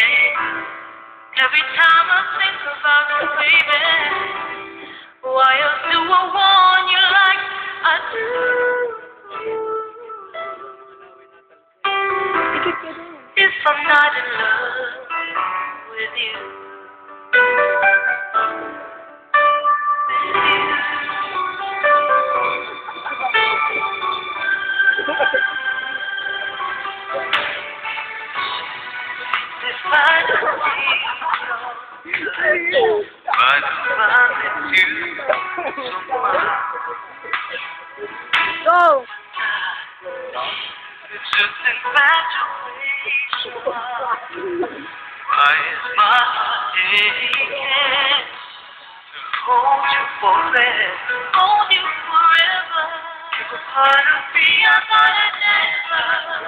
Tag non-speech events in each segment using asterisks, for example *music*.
Every time I think about you, baby. Why else do I want you like I do? If I'm not in love with you. Go! It's just infatuation. Why is my to hold you forever, hold you forever? A part of me I thought I'd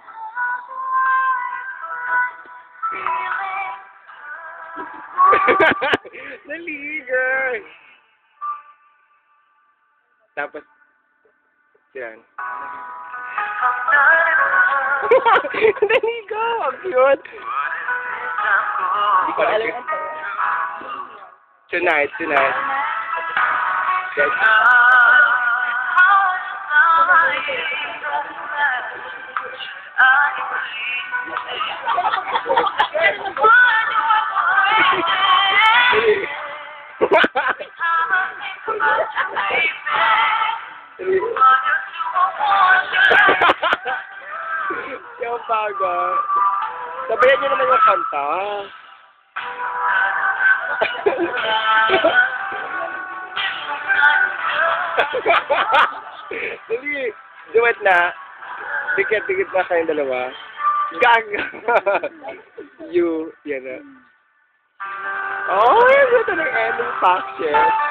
*laughs* Naligar! Tapos, yan. *laughs* Naligaw! Ang cute! Hindi ko alam. Tonight, tonight. Yes. Yung bago. Sabayan niyo naman yung kanta. Dali, duet na. Dikit-dikit na kayong dalawa. Gag! you, yan na. Oh, yan na ng ending faction.